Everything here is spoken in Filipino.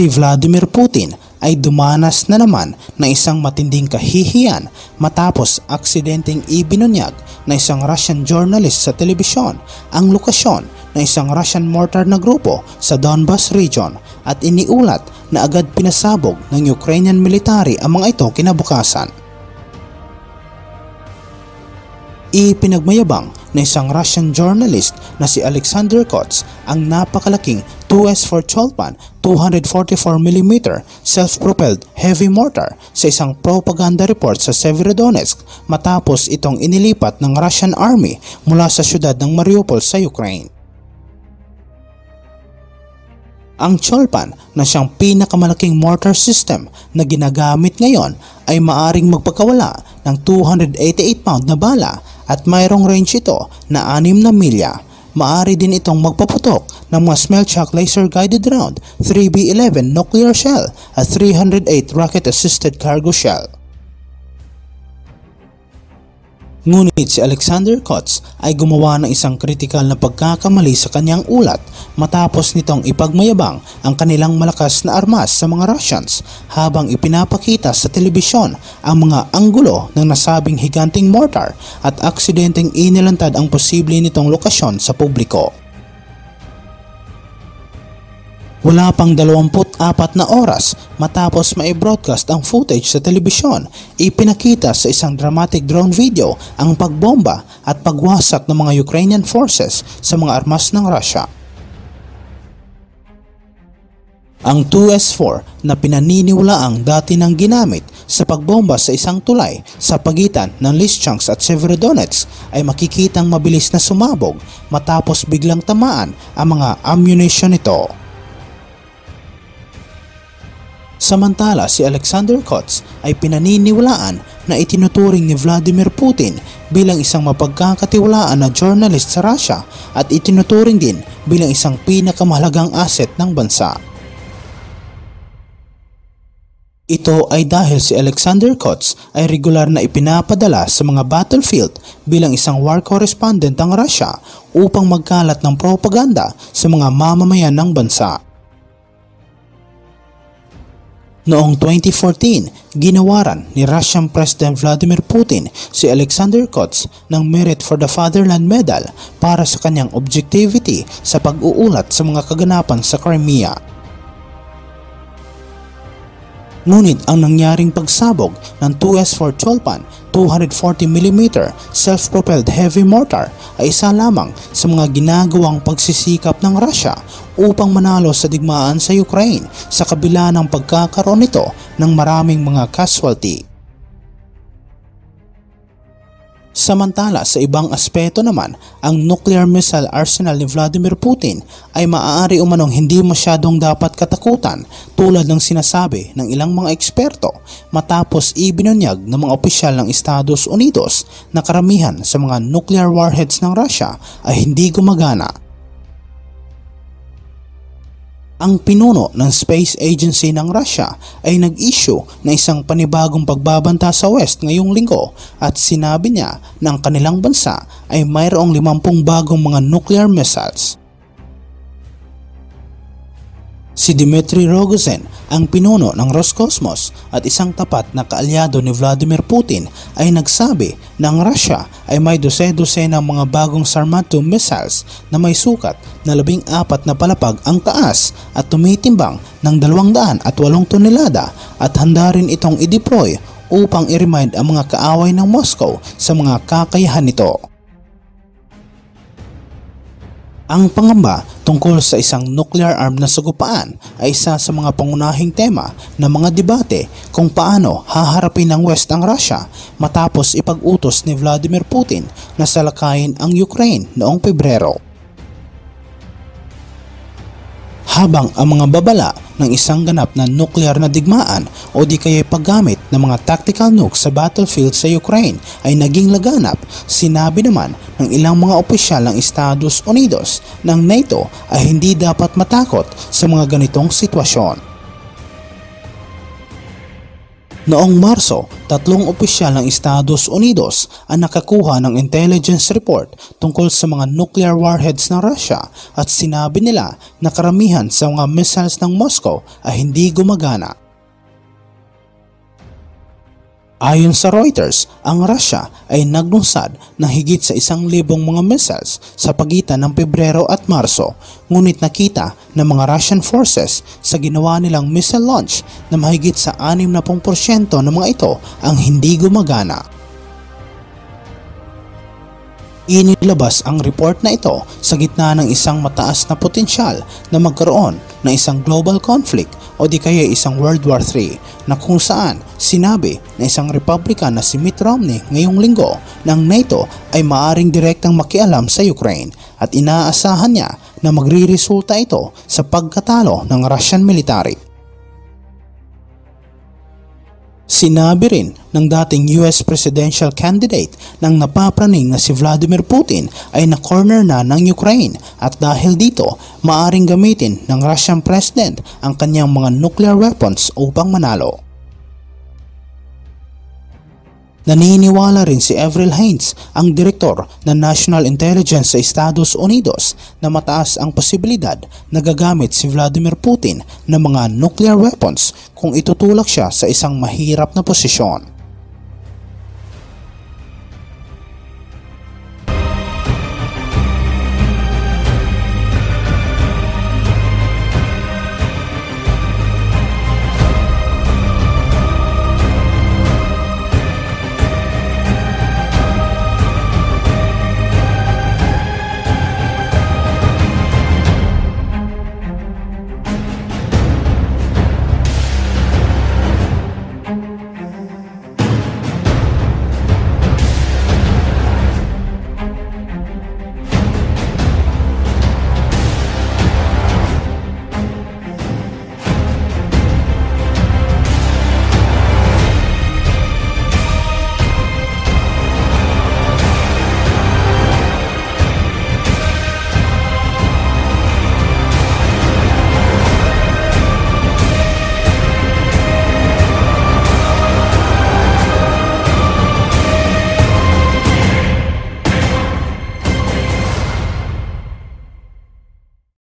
si Vladimir Putin ay dumanas na naman ng isang matinding kahihiyan matapos aksidenteng ibinunyag na isang Russian journalist sa telebisyon ang lokasyon ng isang Russian mortar na grupo sa Donbas region at iniulat na agad pinasabog ng Ukrainian military ang mga ito kinabukasan. Ipinagmayabang na isang Russian journalist na si Alexander Kots ang napakalaking 2S4 Cholpan 244mm self-propelled heavy mortar sa isang propaganda report sa Severodonetsk matapos itong inilipat ng Russian Army mula sa syudad ng Mariupol sa Ukraine. Ang Cholpan na siyang pinakamalaking mortar system na ginagamit ngayon ay maaring magpakawala ng 288 pound na bala at mayroong range ito na 6 na milya. Maari din itong magpaputok ng mga Smelchak laser guided round, 3B11 nuclear shell at 308 rocket assisted cargo shell. Ngunit si Alexander Kotz ay gumawa ng isang kritikal na pagkakamali sa kanyang ulat matapos nitong ipagmayabang ang kanilang malakas na armas sa mga Russians habang ipinapakita sa telebisyon ang mga anggulo ng nasabing higanting mortar at aksidenteng inilantad ang posible nitong lokasyon sa publiko. Wala pang 24 na oras matapos mai-broadcast ang footage sa telebisyon, ipinakita sa isang dramatic drone video ang pagbomba at pagwasak ng mga Ukrainian forces sa mga armas ng Russia. Ang 2S4 na pinaniniwalaang dati nang ginamit sa pagbomba sa isang tulay sa pagitan ng Lysychansk at Severodonetsk ay makikitang mabilis na sumabog matapos biglang tamaan ang mga ammunition nito. Samantala si Alexander Kotz ay pinaniniwalaan na itinuturing ni Vladimir Putin bilang isang mapagkakatiwalaan na journalist sa Russia at itinuturing din bilang isang pinakamahalagang asset ng bansa. Ito ay dahil si Alexander Kotz ay regular na ipinapadala sa mga battlefield bilang isang war correspondent ng Russia upang magkalat ng propaganda sa mga mamamayan ng bansa. Noong 2014, ginawaran ni Russian President Vladimir Putin si Alexander Kotz ng Merit for the Fatherland Medal para sa kanyang objectivity sa pag-uulat sa mga kaganapan sa Crimea. Ngunit ang nangyaring pagsabog ng 2S4 Cholpan 240mm self-propelled heavy mortar ay isa lamang sa mga ginagawang pagsisikap ng Russia upang manalo sa digmaan sa Ukraine sa kabila ng pagkakaroon nito ng maraming mga casualty. Samantala sa ibang aspeto naman, ang nuclear missile arsenal ni Vladimir Putin ay maaari umanong hindi masyadong dapat katakutan tulad ng sinasabi ng ilang mga eksperto matapos ibinunyag ng mga opisyal ng Estados Unidos na karamihan sa mga nuclear warheads ng Russia ay hindi gumagana ang pinuno ng Space Agency ng Russia ay nag-issue na isang panibagong pagbabanta sa West ngayong linggo at sinabi niya na ang kanilang bansa ay mayroong 50 bagong mga nuclear missiles Si Dmitry Rogozin, ang pinuno ng Roscosmos at isang tapat na kaalyado ni Vladimir Putin ay nagsabi na ang Russia ay may dose-dose ng mga bagong Sarmat 2 missiles na may sukat na 14 na palapag ang taas at tumitimbang ng 208 tonelada at handa rin itong i-deploy upang i-remind ang mga kaaway ng Moscow sa mga kakayahan nito. Ang pangamba tungkol sa isang nuclear arm na sagupaan ay isa sa mga pangunahing tema ng mga debate kung paano haharapin ng West ang Russia matapos ipag-utos ni Vladimir Putin na salakayin ang Ukraine noong Pebrero. Habang ang mga babala ng isang ganap na nuklear na digmaan o di kaya paggamit ng mga tactical nukes sa battlefield sa Ukraine ay naging laganap, sinabi naman ng ilang mga opisyal ng Estados Unidos ng NATO ay hindi dapat matakot sa mga ganitong sitwasyon. Noong Marso, tatlong opisyal ng Estados Unidos ang nakakuha ng intelligence report tungkol sa mga nuclear warheads ng Russia at sinabi nila na karamihan sa mga missiles ng Moscow ay hindi gumagana. Ayon sa Reuters, ang Russia ay naglunsad ng higit sa isang libong mga missiles sa pagitan ng Pebrero at Marso, ngunit nakita ng mga Russian forces sa ginawa nilang missile launch na mahigit sa 60% ng mga ito ang hindi gumagana. Inilabas ang report na ito sa gitna ng isang mataas na potensyal na magkaroon ng isang global conflict o di kaya isang World War III na kung saan sinabi na isang Republican na si Mitt Romney ngayong linggo ng NATO ay maaring direktang makialam sa Ukraine at inaasahan niya na magriresulta ito sa pagkatalo ng Russian military. Sinabi rin ng dating US presidential candidate ng napapraning na si Vladimir Putin ay na-corner na ng Ukraine at dahil dito maaring gamitin ng Russian president ang kanyang mga nuclear weapons upang manalo. Naniniwala rin si Avril Haines, ang direktor ng National Intelligence sa Estados Unidos na mataas ang posibilidad na gagamit si Vladimir Putin ng mga nuclear weapons kung itutulak siya sa isang mahirap na posisyon.